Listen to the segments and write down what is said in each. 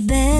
Baby,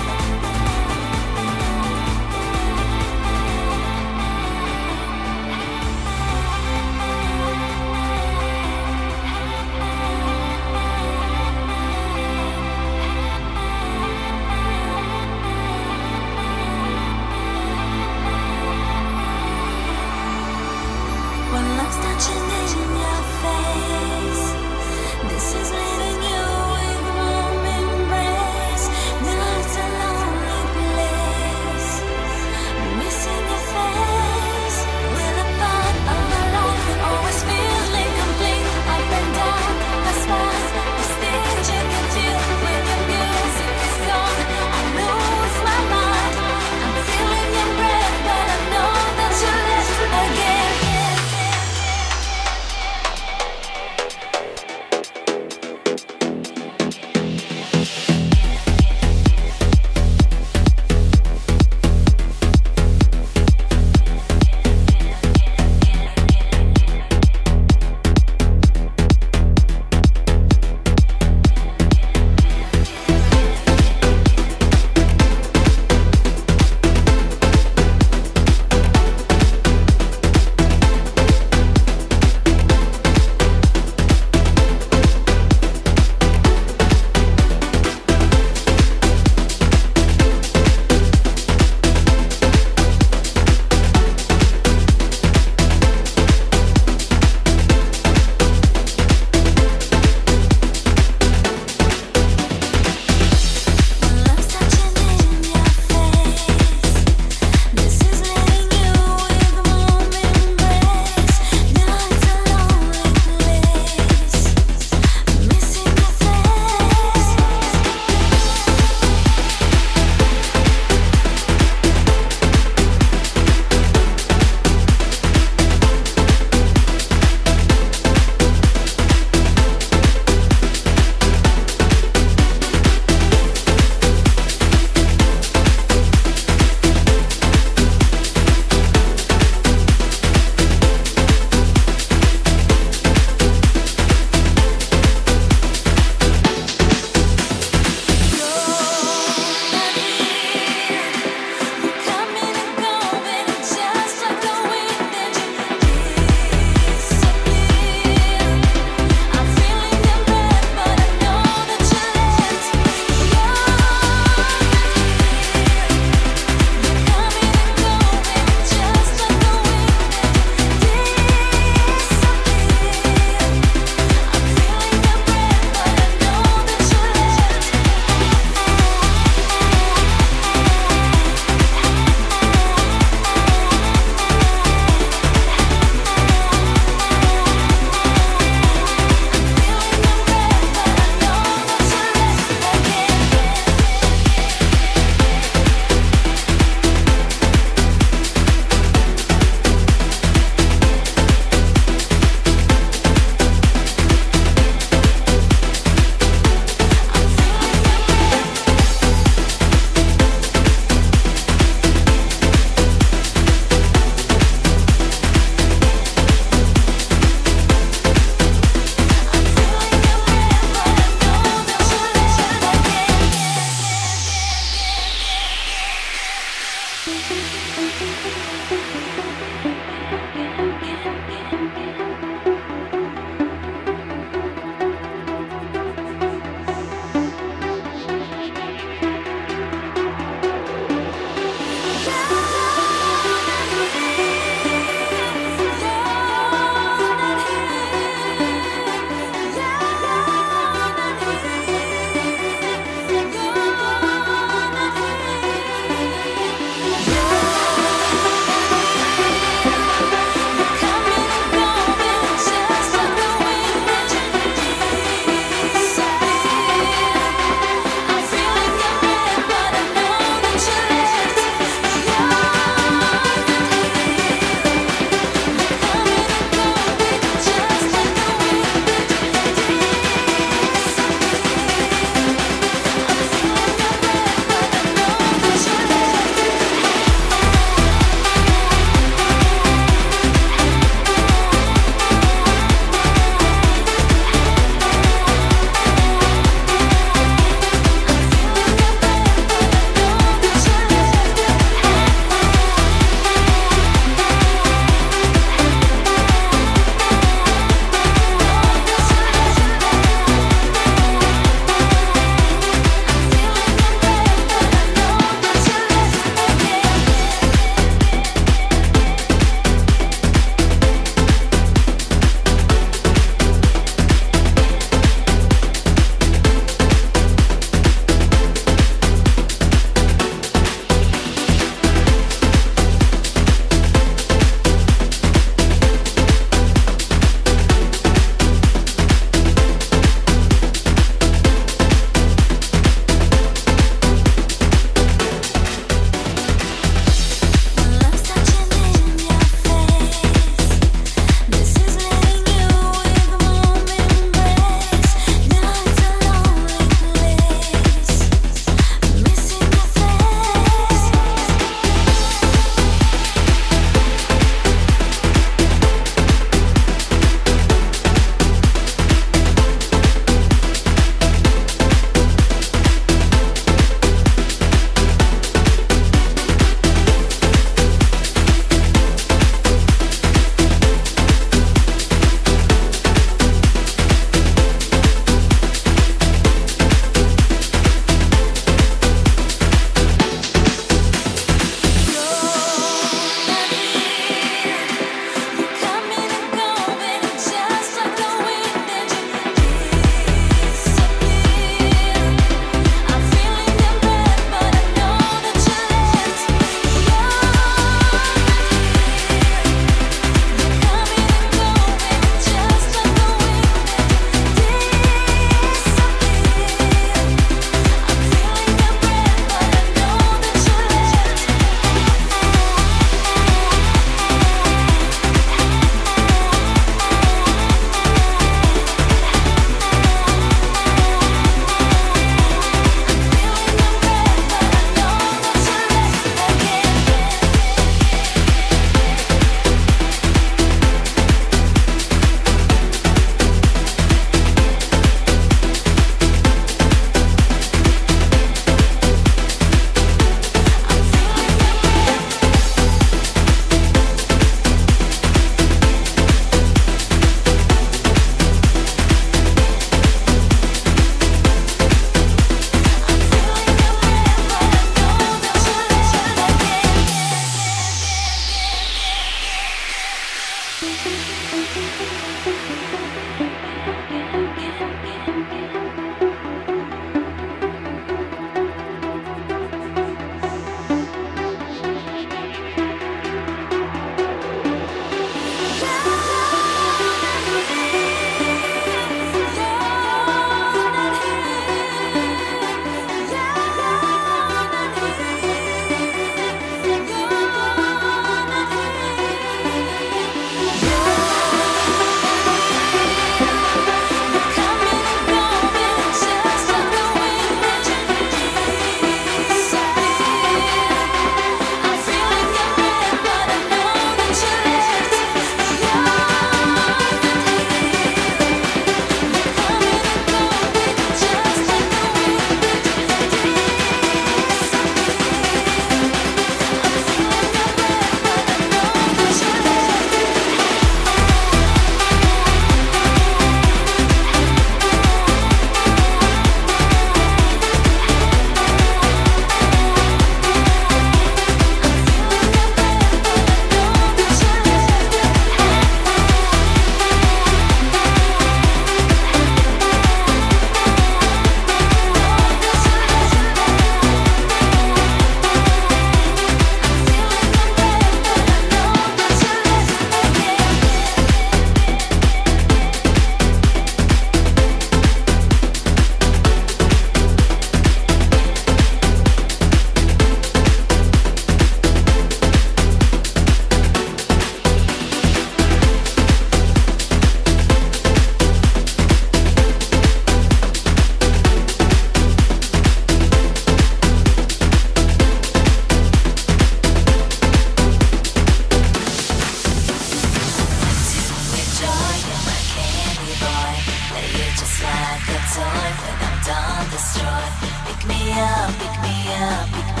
up, pick me up, pick me up.